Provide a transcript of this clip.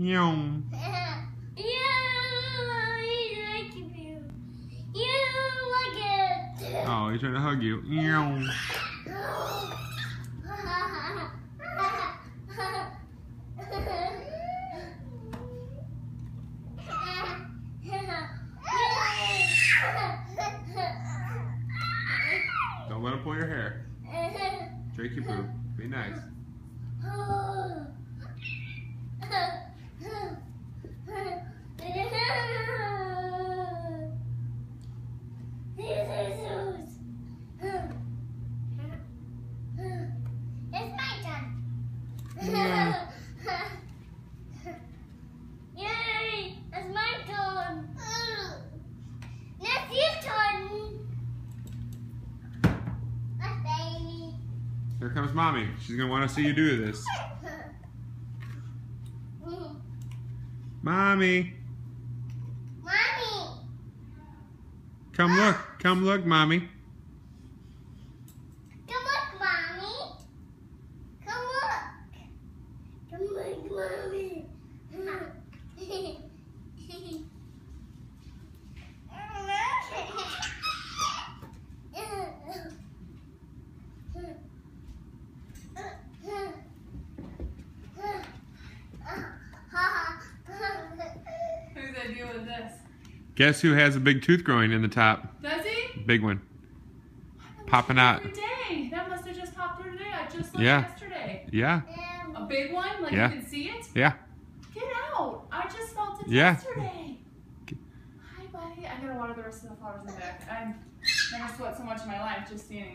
Yum. yeah, he like you. You like it. Oh, he's trying to hug you. Yum. Don't let him pull your hair. Drake your poo. Be nice. Here comes mommy. She's gonna want to see you do this. Mommy, Mommy. come look. Come look, mommy. Come look, mommy. Come look. Come look, mommy. Idea with this? Guess who has a big tooth growing in the top? Does he? Big one. Popping out. day. That must have just popped through today. I just looked Yeah. yesterday. Yeah. A big one? Like Yeah. you can see it? Yeah. Get out. I just felt it Yeah. yesterday. Hi, buddy. I gotta water the rest of the flowers in the back. I'm never sweat so much in my life just standing